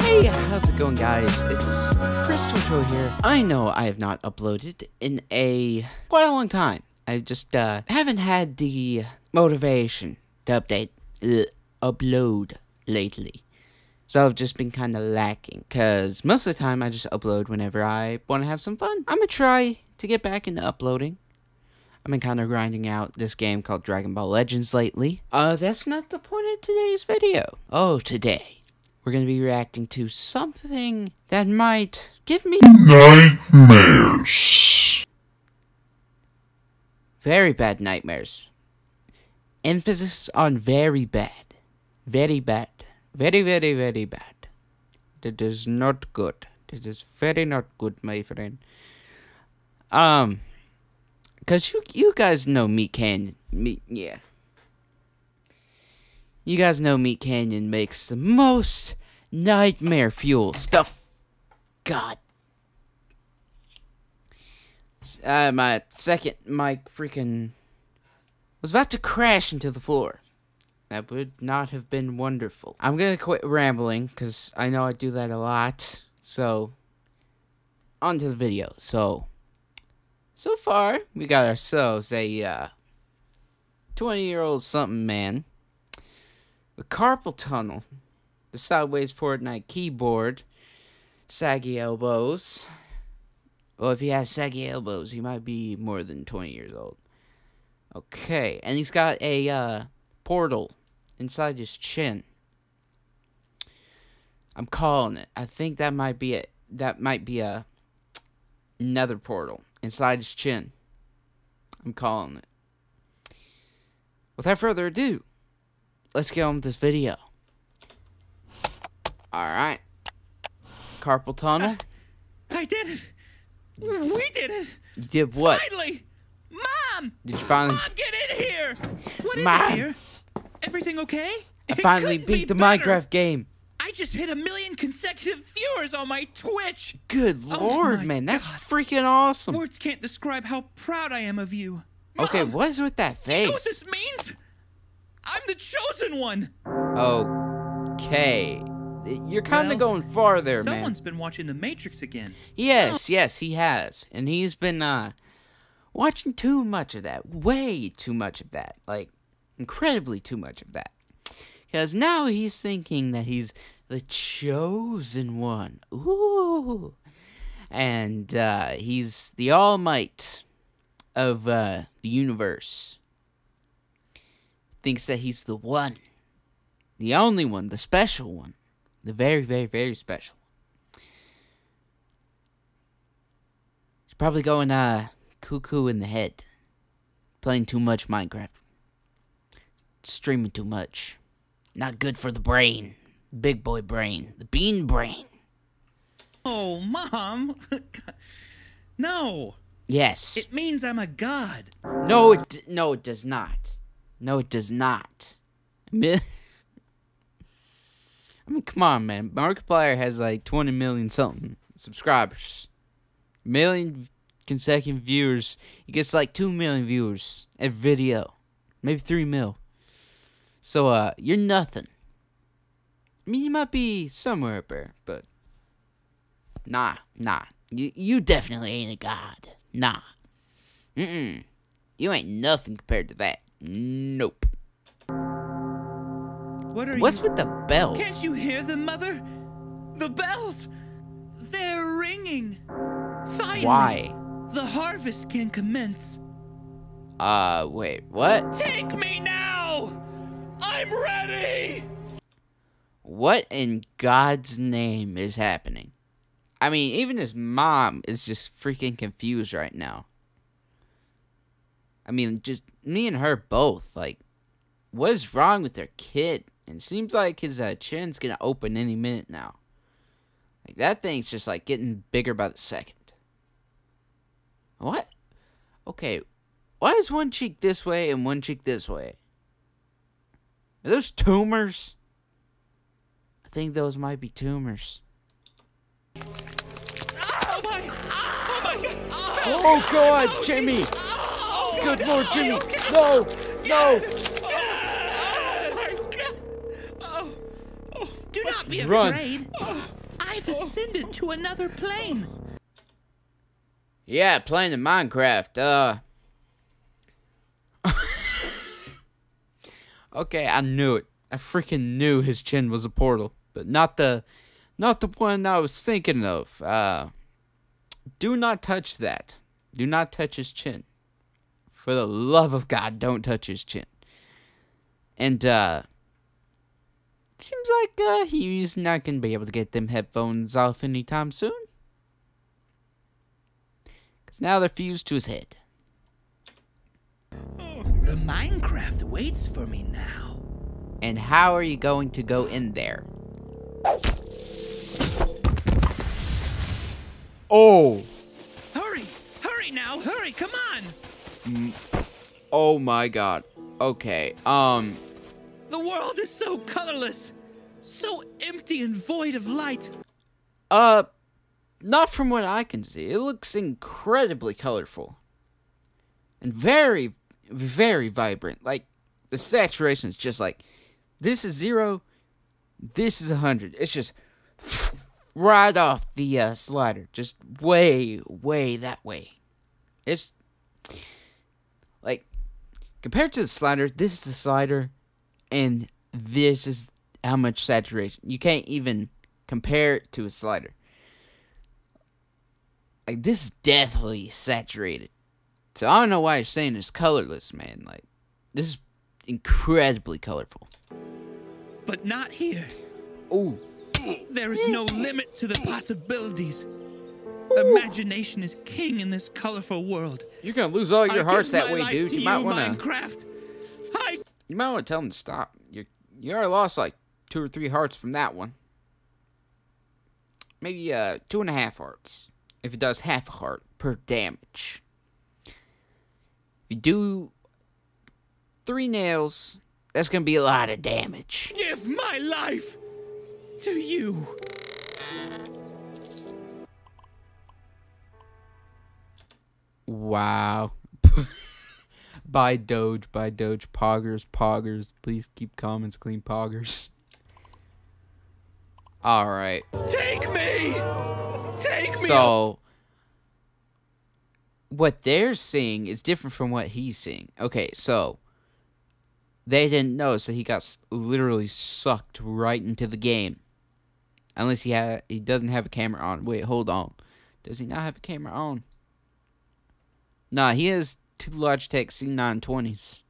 Hey, how's it going, guys? It's Crystal Show here. I know I have not uploaded in a quite a long time. I just uh, haven't had the motivation to update, ugh, upload lately. So I've just been kind of lacking. Because most of the time I just upload whenever I want to have some fun. I'm going to try to get back into uploading. I've been kind of grinding out this game called Dragon Ball Legends lately. Uh, that's not the point of today's video. Oh, today we're going to be reacting to something that might give me Nightmares. very bad nightmares. Emphasis on very bad. Very bad. Very, very, very bad. That is not good. That is very not good, my friend. Um, cause you you guys know Meat Canyon. Meat, yeah. You guys know Meat Canyon makes the most nightmare fuel stuff. God. Uh, my second mic freaking was about to crash into the floor. That would not have been wonderful. I'm gonna quit rambling because I know I do that a lot. So, on to the video. So, so far we got ourselves a uh, 20 year old something man with carpal tunnel, the sideways Fortnite keyboard, saggy elbows. Well, if he has saggy elbows, he might be more than 20 years old. Okay, and he's got a uh, portal inside his chin. I'm calling it. I think that might be it. That might be a nether portal inside his chin. I'm calling it. Without further ado, let's get on with this video. Alright. Carpal tunnel. I did it! We did it! You did what? Finally! Mom! Did you finally Mom, get in here! What is Mom. it, dear? Everything okay? I It finally couldn't be beat the better. Minecraft game. I just hit a million consecutive viewers on my Twitch! Good Oh lord, man. That's God. freaking awesome. Words can't describe how proud I am of you. Okay, Mom, what is with that You know what face? this means? I'm the chosen one! Okay. You're kind of Well, going far there, man. Someone's been watching The Matrix again. Yes, yes, he has. And he's been uh watching too much of that. Way too much of that. Like incredibly too much of that. Cuz now he's thinking that he's the chosen one. Ooh. And uh he's the all might of uh the universe. Thinks that he's the one. The only one, the special one. The very, very, very special. He's probably going uh cuckoo in the head. Playing too much Minecraft. Streaming too much. Not good for the brain. Big boy brain. The bean brain. Oh, Mom! no! Yes. It means I'm a god. no, it d- no, it does not. No, it does not. I mean, come on, man. Markiplier has like 20 million something subscribers. Million consecutive viewers. He gets like 2 million viewers every video. Maybe 3 mil. So, uh, you're nothing. I mean, you might be somewhere up there, but. Nah, nah. You, you definitely ain't a god. Nah. Mm-mm. You ain't nothing compared to that. Nope. What are What's you? with the bells? Can't you hear them, Mother? The bells! They're ringing! Finally! Why? The harvest can commence. Uh, wait, what? Take me now! I'm ready! What in God's name is happening? I mean, even his mom is just freaking confused right now. I mean, just me and her both. Like, what is wrong with their kid? And it seems like his uh, chin's gonna open any minute now. Like that thing's just like getting bigger by the second. What? Okay, why is one cheek this way and one cheek this way? Are those tumors? I think those might be tumors. Oh my! Oh my god! Oh God, Jimmy! Good Lord, Jimmy! No! No! Do not be Run. afraid. I've ascended to another plane. Yeah, playing in Minecraft. Uh. okay, I knew it. I freaking knew his chin was a portal, but not the, not the one I was thinking of. Uh, do not touch that. Do not touch his chin. For the love of God, don't touch his chin. And uh, seems like uh, he's not gonna be able to get them headphones off anytime soon. Cause now they're fused to his head. The Minecraft waits for me now. And how are you going to go in there? Oh! Hurry! Hurry now! Hurry! Come on! Mm. Oh my god. Okay, um, The world is so colorless, so empty and void of light. uh, not from what I can see. It looks incredibly colorful. And very, very vibrant. Like, the saturation is just like, this is zero, this is a hundred. It's just right off the uh, slider. Just way, way that way. It's like compared to the slider, this is the slider, and this is how much saturation. You can't even compare it to a slider. Like this is deathly saturated. So I don't know why you're saying it's colorless, man. Like this is incredibly colorful. But not here. Oh. There is no limit to the possibilities. Imagination is king in this colorful world. you're gonna lose all your I hearts that way, dude. to You might wanna, Minecraft. I you might wanna tell him to stop. You you already lost like two or three hearts from that one. Maybe uh two and a half hearts. If it does half a heart per damage. If you do three nails, that's gonna be a lot of damage. give my life to you. Wow. by Doge, by Doge, Poggers, Poggers. Please keep comments clean, Poggers. Alright. Take me! Take me! So, what they're seeing is different from what he's seeing. Okay, so they didn't notice that he got literally sucked right into the game. Unless he had, he doesn't have a camera on. Wait, hold on. Does he not have a camera on? Nah, he has two Logitech C920s.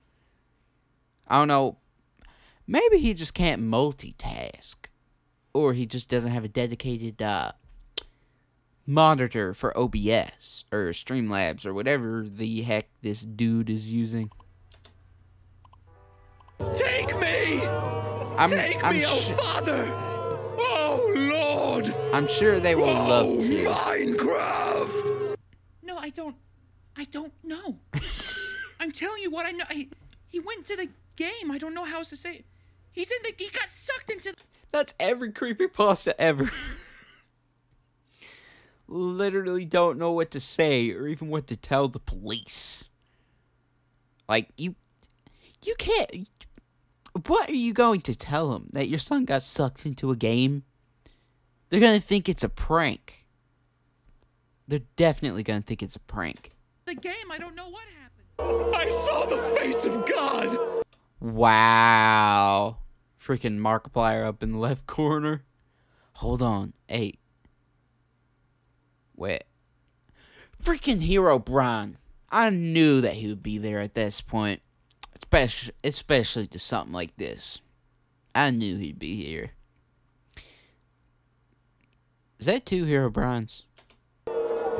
I don't know. Maybe he just can't multitask, or he just doesn't have a dedicated uh, monitor for OBS or Streamlabs or whatever the heck this dude is using. Take me! I'm Take I'm, me, oh Father! Oh Lord! I'm sure they will love oh, to. Minecraft! No, I don't. I don't know. I'm telling you what I know. I, he went to the game. I don't know how else to say it. He's in the. He got sucked into. The, That's every creepypasta ever. Literally don't know what to say or even what to tell the police. Like you you can't what are you going to tell them that your son got sucked into a game? They're going to think it's a prank. They're definitely going to think it's a prank. the game. I don't know what happened. I saw the face of God. Wow. Freaking Markiplier up in the left corner. Hold on. Hey. Wait. Freaking Herobrine. I knew that he would be there at this point. Especially, especially to something like this. I knew he'd be here. Is that two Herobrines?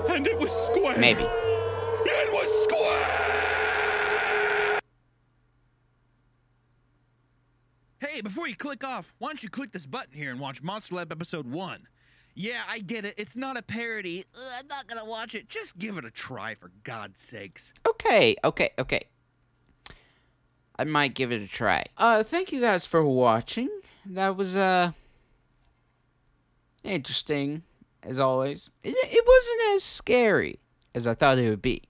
And it was square. Maybe. It was square. Hey, before you click off, why don't you click this button here and watch Monster Lab episode one? Yeah, I get it. It's not a parody. Ugh, I'm not gonna watch it. Just give it a try, for God's sakes. Okay, okay, okay. I might give it a try. Uh, thank you guys for watching. That was, uh, interesting, as always. It, it wasn't as scary as I thought it would be.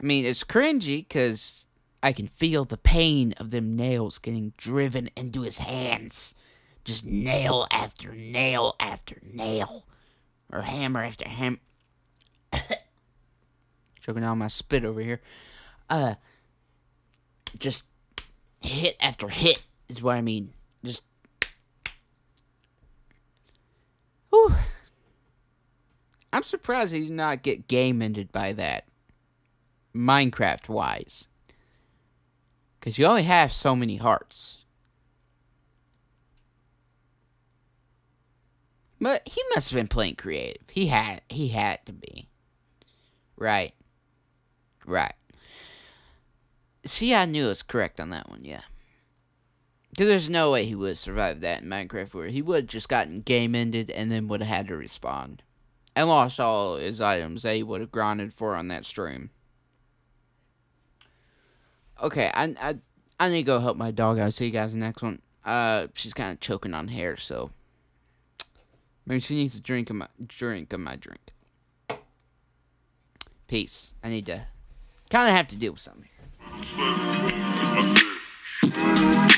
I mean, it's cringy because I can feel the pain of them nails getting driven into his hands. Just nail after nail after nail. Or hammer after hammer. Choking down my spit over here. Uh, just hit after hit is what I mean. Just. Whew. I'm surprised he did not get game ended by that. Minecraft wise. Because you only have so many hearts. But he must have been playing creative. He had he had to be. Right. Right. See, I knew it was correct on that one, yeah. Because there's no way he would have survived that in Minecraft where he would have just gotten game ended and then would have had to respond. And lost all his items that he would have grinded for on that stream. Okay, I, I, I need to go help my dog out. See you guys in the next one. Uh, she's kind of choking on hair, so maybe she needs a drink of my drink of my drink. Peace. I need to kind of have to deal with Thank you.